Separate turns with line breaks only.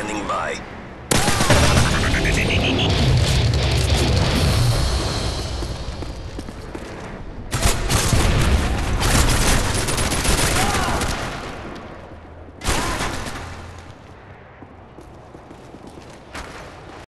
standing by.